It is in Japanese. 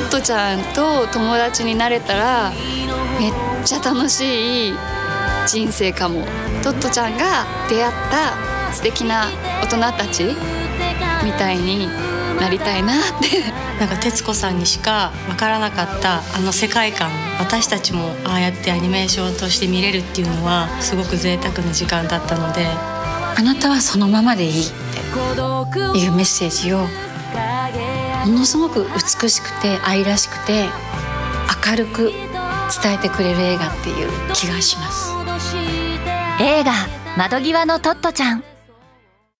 ットちゃんと友達になれたらめっちゃ楽しい人生かも。トットちゃんが出会った素敵な大人たちみたいになりたいなって。なんか徹子さんにしか分からなかったあの世界観。私たちもああやってアニメーションとして見れるっていうのはすごく贅沢な時間だったので。あなたはそのままでいいっていうメッセージをものすごく美しくて愛らしくて明るく伝えてくれる映画っていう気がします。映画「窓際のトットちゃん」